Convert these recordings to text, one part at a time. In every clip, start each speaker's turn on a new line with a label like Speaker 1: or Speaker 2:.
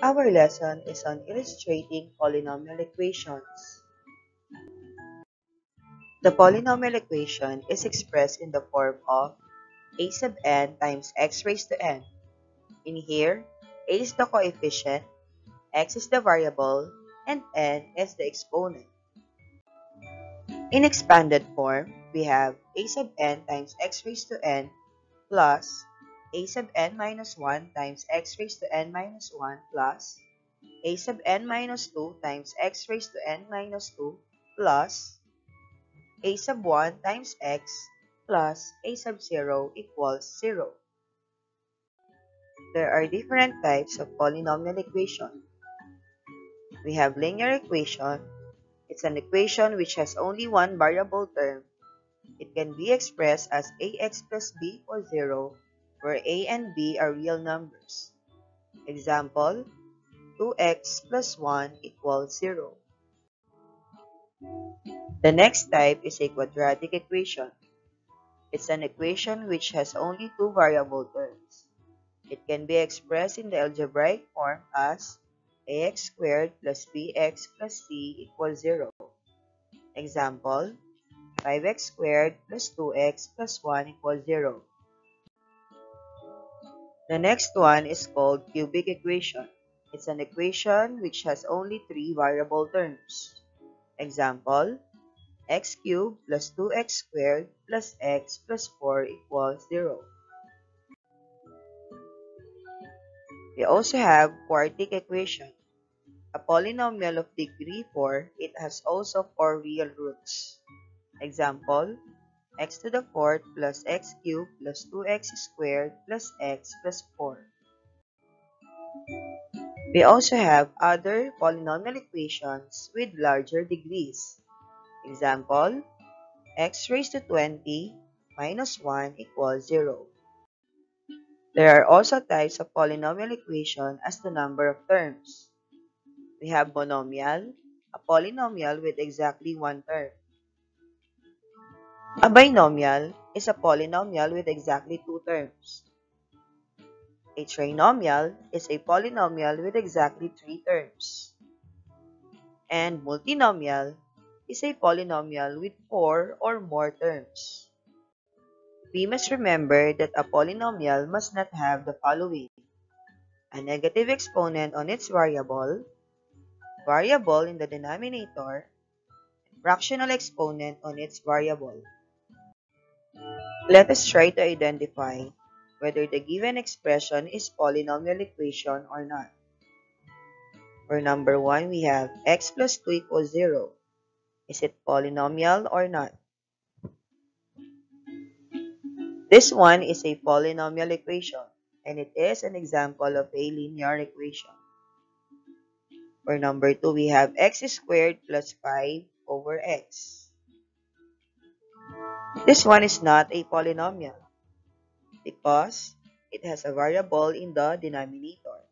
Speaker 1: Our lesson is on illustrating polynomial equations. The polynomial equation is expressed in the form of a sub n times x raised to n. In here, a is the coefficient, x is the variable, and n is the exponent. In expanded form, we have a sub n times x raised to n plus a sub n minus 1 times x raised to n minus 1 plus a sub n minus 2 times x raised to n minus 2 plus a sub 1 times x plus a sub 0 equals 0. There are different types of polynomial equation. We have linear equation. It's an equation which has only one variable term. It can be expressed as ax plus b equals 0 where a and b are real numbers. Example, 2x plus 1 equals 0. The next type is a quadratic equation. It's an equation which has only two variable terms. It can be expressed in the algebraic form as ax squared plus bx plus c equals 0. Example, 5x squared plus 2x plus 1 equals 0. The next one is called cubic equation. It's an equation which has only three variable terms. Example, x cubed plus 2x squared plus x plus 4 equals 0. We also have quartic equation. A polynomial of degree 4, it has also 4 real roots. Example, x to the fourth plus x cubed plus 2x squared plus x plus 4. We also have other polynomial equations with larger degrees. Example, x raised to 20 minus 1 equals 0. There are also types of polynomial equation as the number of terms. We have monomial, a polynomial with exactly one term. A binomial is a polynomial with exactly two terms. A trinomial is a polynomial with exactly three terms. And multinomial is a polynomial with four or more terms. We must remember that a polynomial must not have the following. A negative exponent on its variable, variable in the denominator, fractional exponent on its variable. Let us try to identify whether the given expression is polynomial equation or not. For number 1, we have x plus 2 equals 0. Is it polynomial or not? This one is a polynomial equation, and it is an example of a linear equation. For number 2, we have x squared plus 5 over x. This one is not a polynomial because it has a variable in the denominator.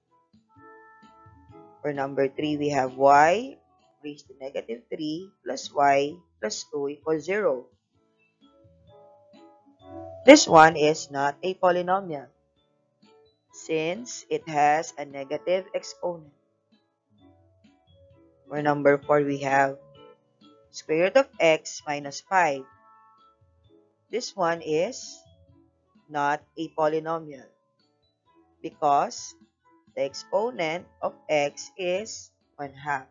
Speaker 1: For number 3, we have y raised to negative 3 plus y plus 2 equals 0. This one is not a polynomial since it has a negative exponent. For number 4, we have square root of x minus 5 this one is not a polynomial because the exponent of x is 1 half.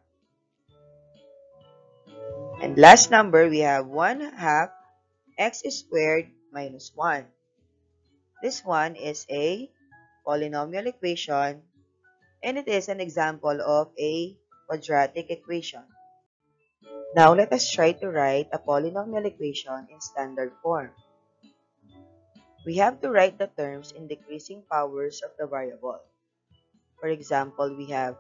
Speaker 1: And last number, we have 1 half x squared minus 1. This one is a polynomial equation and it is an example of a quadratic equation. Now, let us try to write a polynomial equation in standard form. We have to write the terms in decreasing powers of the variable. For example, we have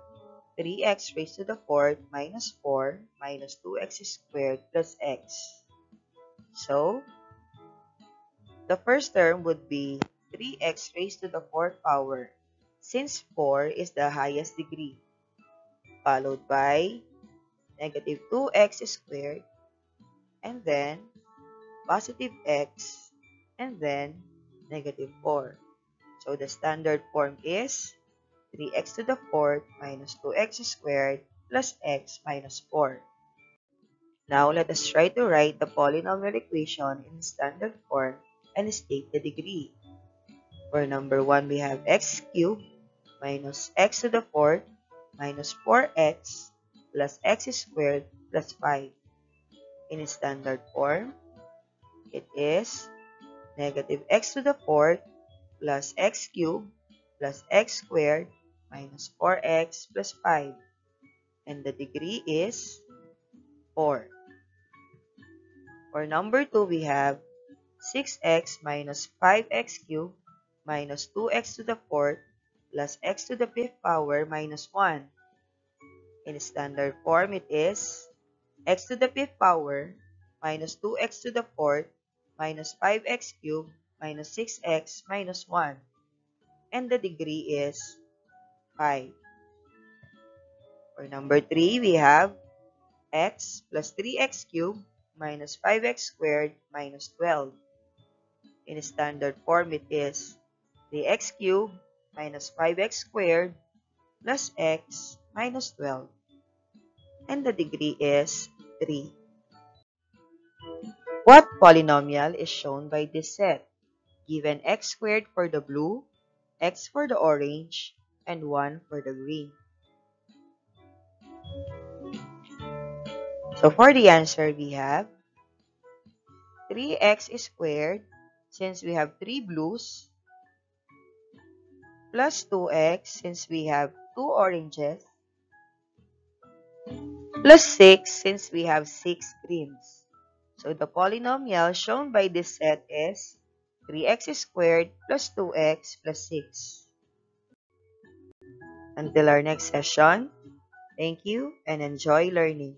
Speaker 1: 3x raised to the fourth minus 4 minus 2x squared plus x. So, the first term would be 3x raised to the fourth power since 4 is the highest degree, followed by negative 2x squared, and then positive x, and then negative 4. So the standard form is 3x to the fourth minus 2x squared plus x minus 4. Now, let us try to write the polynomial equation in standard form and state the degree. For number 1, we have x cubed minus x to the fourth minus 4x plus x squared plus 5. In standard form, it is negative x to the fourth plus x cubed plus x squared minus 4x plus 5. And the degree is 4. For number 2, we have 6x minus 5x cubed minus 2x to the fourth plus x to the fifth power minus 1. In standard form, it is x to the fifth power minus 2x to the fourth minus 5x cubed minus 6x minus 1. And the degree is 5. For number 3, we have x plus 3x cubed minus 5x squared minus 12. In standard form, it is 3x cubed minus 5x squared plus x minus 12. And the degree is 3. What polynomial is shown by this set? Given x squared for the blue, x for the orange, and 1 for the green. So for the answer, we have 3x squared, since we have 3 blues, plus 2x, since we have 2 oranges, plus 6, since we have 6 greens. So the polynomial shown by this set is 3x squared plus 2x plus 6. Until our next session, thank you and enjoy learning.